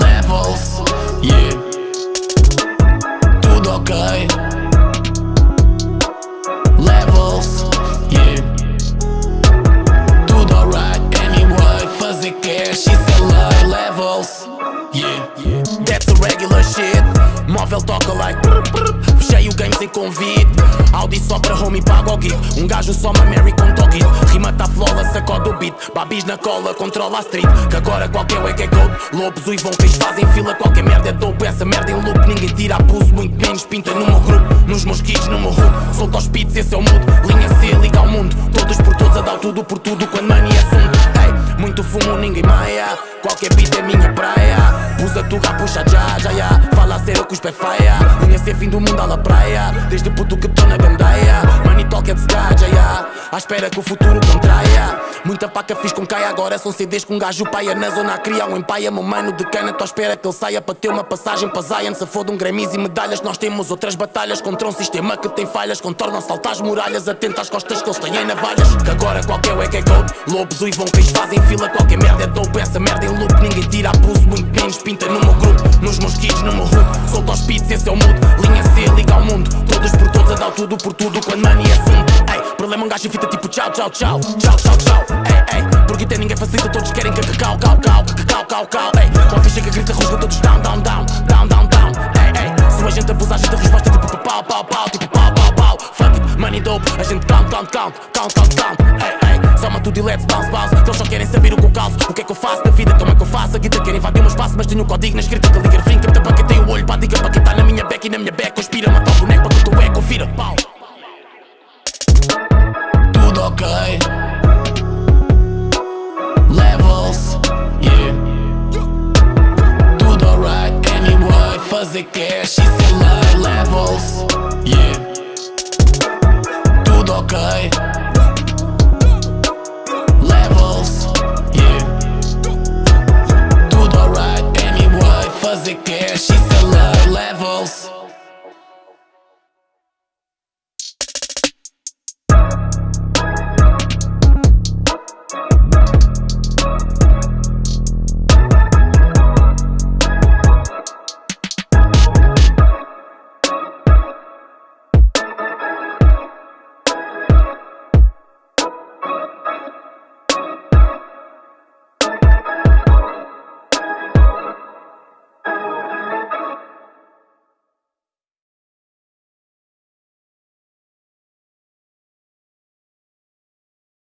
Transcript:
Levels, yeah. Tudo ok. Levels. Yeah. Tudo alright. Anyway, fazer cash, isso é lei. Levels. Yeah. That's a regular shit. Móvel toca like. O convite. Audi só para home e pago ao gig. Um gajo só uma Mary com toque. Rima tá flola, sacode o beat. Babis na cola, controla a street. Que agora qualquer way é gold. Lobos, o Ivon, quem fazem fila. Qualquer merda é dope. Essa merda em loop. Ninguém tira a pulso, muito menos pinta no meu grupo. Nos meus kits, no meu hook. Solta aos pits, esse é o mood. Linha C, liga ao mundo. Todos por todos, a dar tudo por tudo. Quando money é assunto. Ei, muito fumo, ninguém maia. Qualquer beat é minha praia. Pusa tuga, puxa já, já, já. Que os pé faia. Linha C, fim do mundo, à praia. Desde puto que tô na gandaia. Money talk é de já. À espera que o futuro contraia. Muita paca fiz com caia, agora são CDs com gajo paia. Na zona a criar um empaia. Meu mano de cana, tô à espera que ele saia para ter uma passagem para Zion. Se foda um Grammys e medalhas, nós temos outras batalhas contra um sistema que tem falhas. Contornam saltar as muralhas, atenta às costas que eles têm em navalhas. Que agora qualquer way que é gold. Lobos, o Ivon, quem fazem fila, qualquer merda é dope. Essa merda em loop, ninguém tira a Dar tudo por tudo. Quando money é assunto. Ei, problema um gajo e fita tipo tchau, tchau, tchau. Tchau, tchau, tchau. Ei, ei, porque tem ninguém facilita, todos querem que cacau, cau, cau, cacau, cau, cau. Ei, uma ficha que grita, rusga todos down, down, down, down, down, down. Ei, ei, se a gente abusa, a gente resposta tipo pau, pau, pau, tipo pau, pau, pau. Fuck it, money dope, a gente count, count, count, count, count, count. Ei, ei, soma tudo e let's bounce, bounce. Eles só querem saber o que eu calço, o que é que eu faço da vida, como é que eu faço. A guita quer invadir o meu espaço, mas tenho um código na escrita que liga fim. Capta para quem tem o olho, pá, diga para quem tá na minha back e na minha back. Conspira, mata o boneco Fazer cash, isso é lei. Levels, yeah. Tudo ok.